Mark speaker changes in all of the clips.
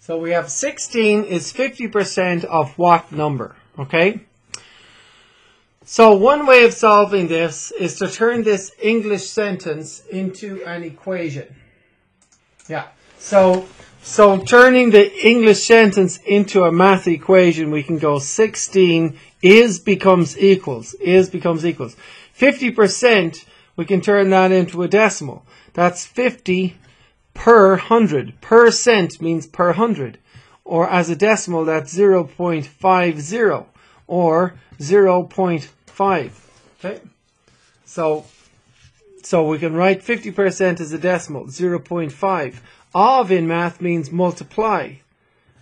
Speaker 1: So we have 16 is 50% of what number? Okay? So one way of solving this is to turn this English sentence into an equation. Yeah. So so turning the English sentence into a math equation, we can go 16 is becomes equals. Is becomes equals. 50%, we can turn that into a decimal. That's 50 per 100. Percent means per 100. Or as a decimal, that's 0.50 or 0.5 Okay? So, so we can write 50% as a decimal, 0.5. Of in math means multiply.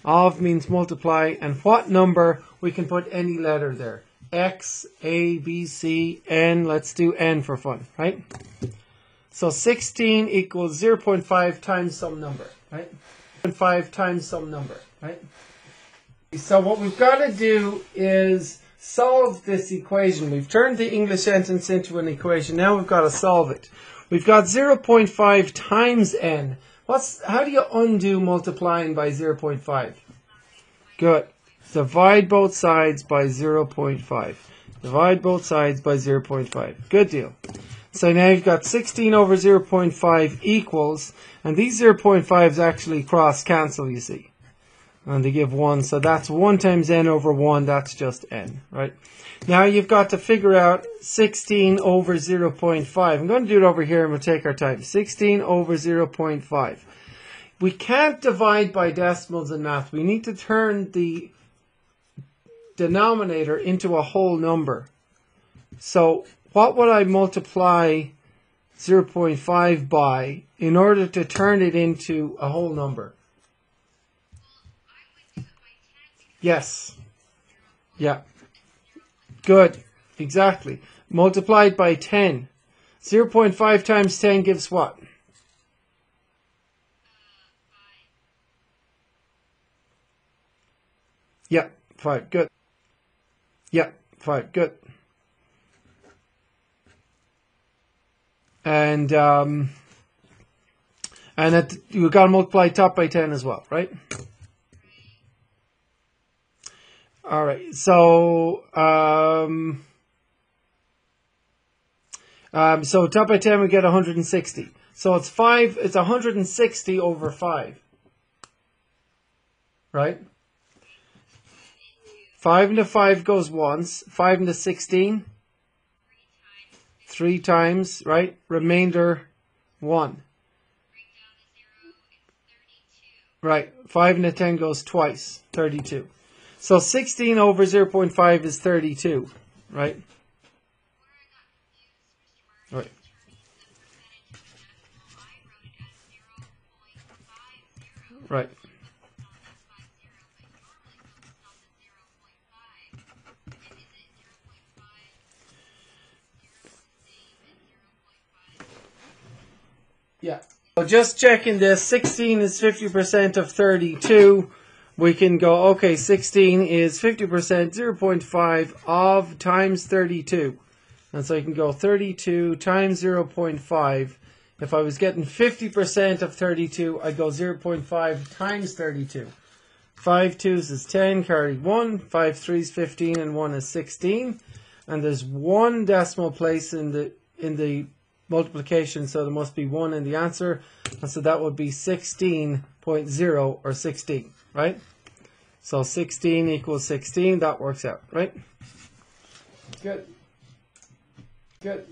Speaker 1: Of means multiply. And what number? We can put any letter there. X, A, B, C, N. Let's do N for fun, right? So 16 equals 0.5 times some number, right? 0.5 times some number, right? So what we've got to do is solve this equation. We've turned the English sentence into an equation. Now we've got to solve it. We've got 0.5 times n. What's how do you undo multiplying by 0.5? Good. Divide both sides by 0.5. Divide both sides by 0.5. Good deal. So now you've got 16 over 0.5 equals, and these 0.5s actually cross cancel, you see and they give 1. So that's 1 times n over 1. That's just n, right? Now you've got to figure out 16 over 0.5. I'm going to do it over here and we'll take our time. 16 over 0.5. We can't divide by decimals in math. We need to turn the denominator into a whole number. So what would I multiply 0.5 by in order to turn it into a whole number? Yes. Yeah. Good. Exactly. Multiplied by 10. 0 0.5 times 10 gives what? Yeah, 5. Good. Yeah, 5. Good. And um, and you got to multiply top by 10 as well, right? All right. So, um, um, so top by 10, we get 160. So it's 5, it's 160 over 5. Right? 5 into 5 goes once. 5 into 16? Three times, right? Remainder 1. Right. 5 into 10 goes twice. 32. So 16 over 0.5 is 32, right? Right. Right. Yeah. So just checking this, 16 is 50% of 32 we can go, okay, 16 is 50%, 0.5 of times 32. And so you can go 32 times 0.5. If I was getting 50% of 32, I'd go 0.5 times 32. 5 twos is 10, carry 1, 5 threes 15, and 1 is 16. And there's one decimal place in the in the multiplication, so there must be 1 in the answer. And so that would be 16.0 or 16 right? So 16 equals 16, that works out, right? Good. Good.